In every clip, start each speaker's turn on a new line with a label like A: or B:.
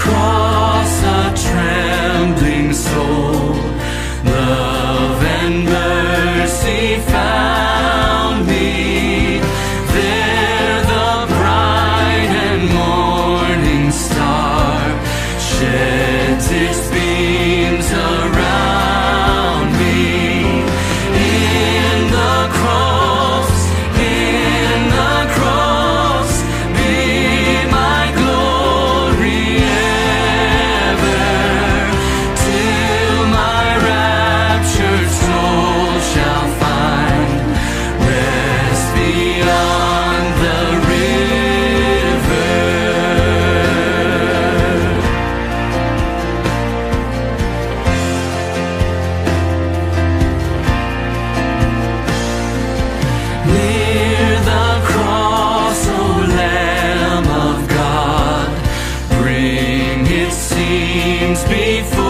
A: cross, scenes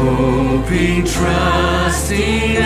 A: hoping, trusting.